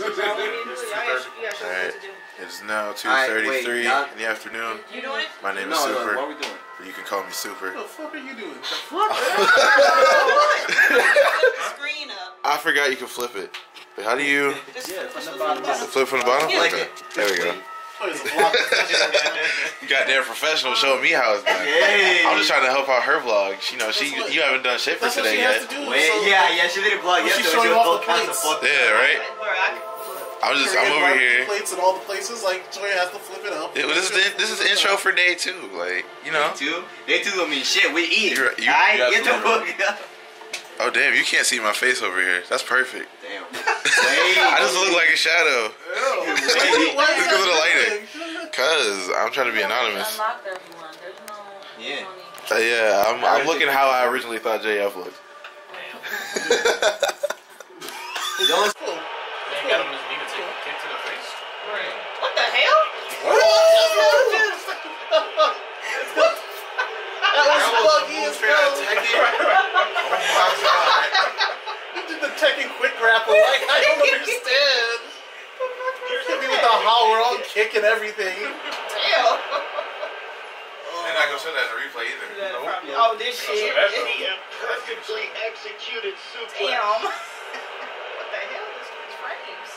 Alright, it is now 2.33 now- in the afternoon. You doing it? My name is No, no, Super. what are we doing? You can call me Super. What the fuck are you doing? Screen up. I forgot you can flip it. But how do you Just, Yeah, just from the flip bottom. it. flip from the bottom? Like Okay, it. there we go. Oh, a vlog. You got there professional showing me how it's done. Hey. I'm just trying to help out her vlog. She know she what- you haven't done shit for That's today yet. to do. Wait, so- yeah, yeah, she did a vlog Well, she's showing She off all the plates. Yeah, right. I- I'm just I'm over here. Plates in all the places. Like Joy has to flip it up. Yeah, well, this is the, this is the intro for day two. Like you know. Day two? Day two don't mean shit. We eat. You're- you- Alright, you get the absolutely fuck up. Oh damn, you can't see my face over here. That's perfect. Damn. I just look like a shadow. Why is Because that of the lighting. Cause I'm trying to be anonymous. Unlocked everyone. There's no. Yeah. Uh, yeah, I'm, I'm looking how I originally thought JF looked. Don't Cool. They got him just need to take a kick to the face. What? That was buggy as hell. He did the Tekken quick grapple. Like I don't understand. You hit me with the how we're all kicking everything. Damn. They're not gonna show that in the replay either. Oh, this shit. Perfectly executed suplex. Damn. what the hell? This is frames.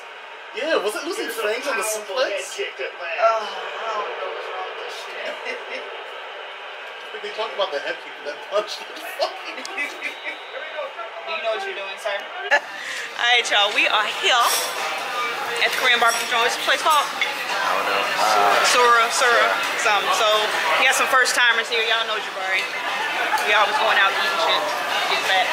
Yeah, was it losing Here's frames on the powerful head suplex? kick that Oh. I don't know what's wrong with this shit. I think they talk about the head kick and that punch. Fucking- Do you know what you're doing, sir? Alright, y'all. We are here at the Korean barbecue joint. What's the place called? I. Sura, Sura, something. So we got some first timers here. Y'all know Jabari. We always going out eating shit. Get fat.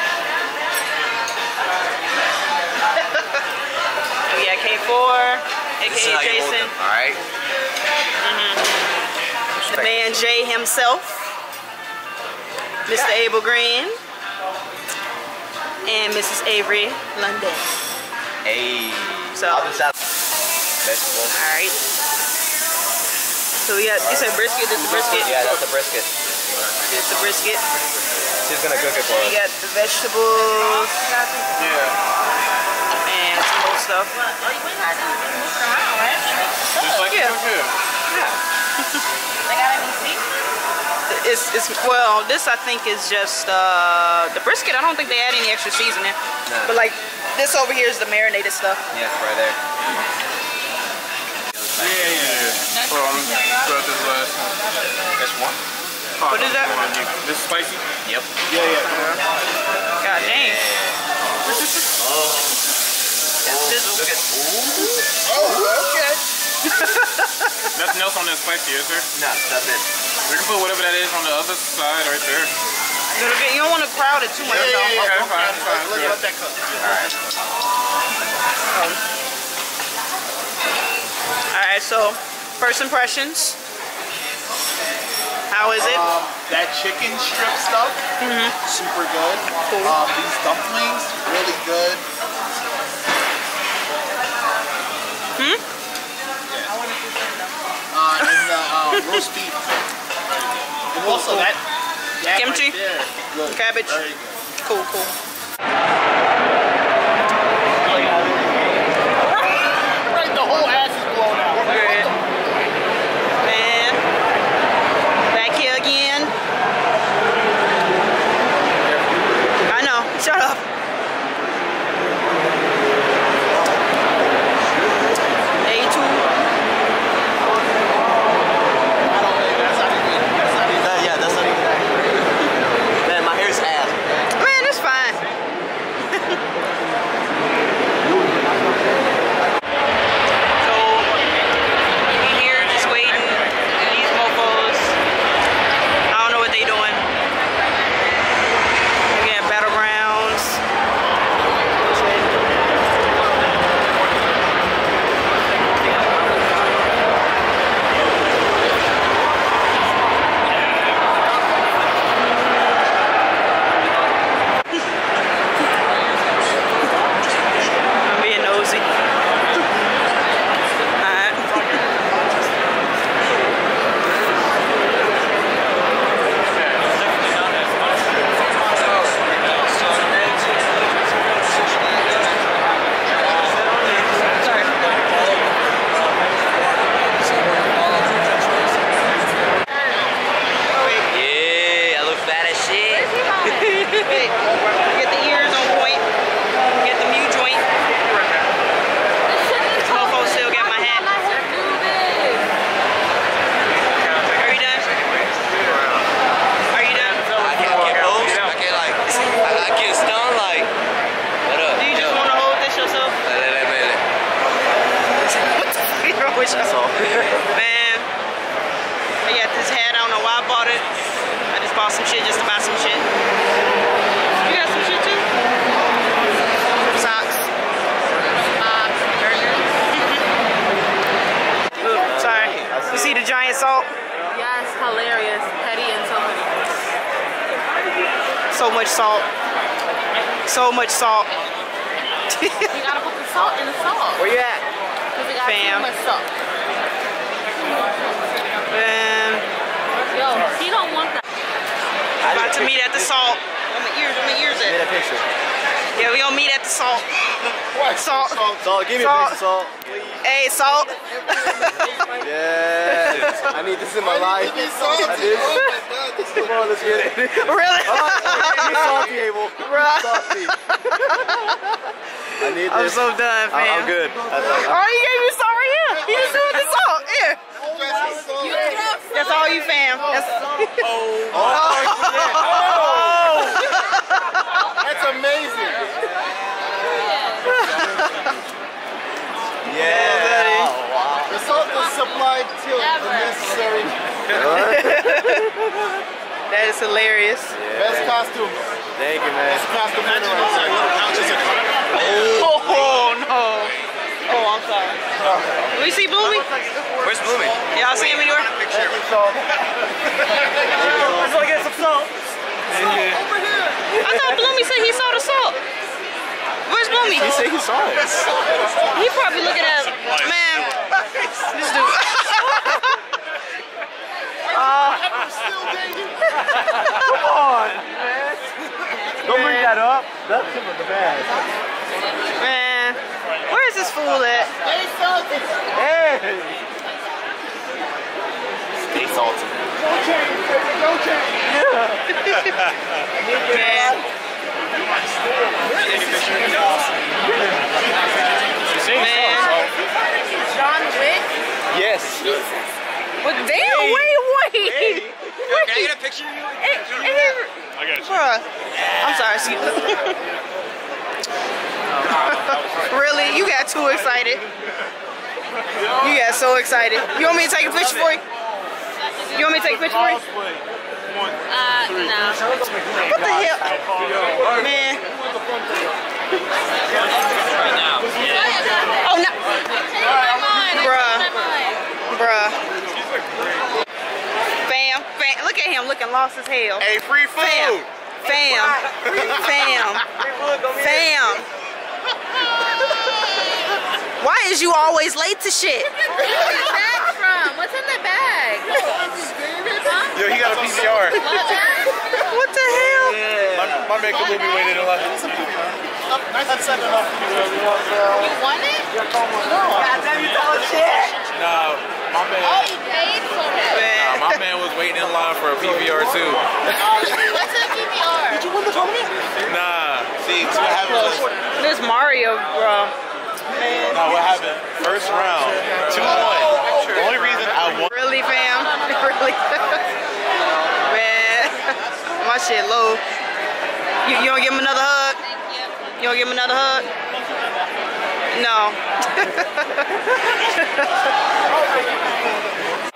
we got K4, This is aka how you hold Jason, them, alright? Mm-hmm. the man Jay himself, Mr. Abel Green, and Mrs. Avery London. Hey. So, I'll just have vegetables. right. So we got, you said brisket, this is brisket. Yeah, that's a brisket. This is the brisket. She's gonna cook it for us. We us. got the vegetables Yeah. and some more stuff. Well, you gotta do just move it around, right? Just like Yeah. you do. They got? It's, it's well, this I think is just uh, the brisket. I don't think they add any extra seasoning. No. But like this over here is the marinated stuff. Yeah, right there. Yeah, yeah, yeah. Hold on, grab this last one. Just one? What is that? This is spicy? Yep. Yeah, yeah. God dang. Oh. Look at. Ooh. Oh, okay. Nothing else on that spicy, is there? No, that's it. We can put whatever that is on the other side right there. Little bit- You don't want to crowd it too much. Yeah, yeah, yeah. Okay, fine, fine. Look good. at that cup. All right. So first impressions. How is it? Um, that chicken strip stuff, super good. Um, these dumplings, really good. Hmm? Uh, and the uh, roast beef. And also that, that Kimchi? right there, good. Cabbage? Cool, cool. Much salt. So much salt. You gotta put the salt in the salt. Where you at? Because it got Fam. too much salt. Man, Yo, he don't want that. about to meet at the salt. Where my ears, where my ears Get at? a picture. Yeah, we gonna meet at the salt. Salt. Salt, give me Salt. a piece of salt. Hey, salt. Yes. I need this in my life. I did. Come on, let's get it. Really? Oh, you're salty, Abel. Bruh. Salty. I need I'm this. so done, I- fam. I'm good. That's all. Oh, he gave you salt right here. He just threw the salt. Here. That's all you, fam. That's That's oh amazing. Yeah. The salt is supplied till the necessary. That is hilarious. Best costume. Thank you, man. Costume winner right oh. oh, no. Oh, I'm sorry. We see Bloomy? Where's Blooming? Y'all see him anywhere? Let's go get some salt. I thought Bloomy said he saw the salt. Where's Bloomy? He said he saw it. He probably looking at man. This dude. Don't bring that up. That's him of the best. Man, where is this fool at? Hey. Stay salty. No change. No change. Yeah. Man. Man. John Wick? Yes. Well, damn, wait, wait. Can I get a picture of you? I got you. Bruh. I'm sorry, see. really? You got too excited. You got so excited. You want me to take a picture for you? You want me to take a picture for you? Uh, no. What the hell? Man. Oh, no. Bruh. Bruh. Fam, fam. Look looking lost as hell. Hey, free food. Fam. Fam. Fam. Why is you always late to shit? Where's the bag from? What's in the bag? Yo, he got a PCR. What the hell? My, my man could be waiting in line. That's set enough for you. You want it? Nah, my man, Oh, you paid for it. Man. my man was waiting in line for a PVR too. What's a PPR? Nah, See, see what happened? This Mario, bro. No, what happened? First round, 2 1. The only reason I won. Really, fam? Really? Man. My shit low. You, you don't give him another hug? You don't give him another hug? No.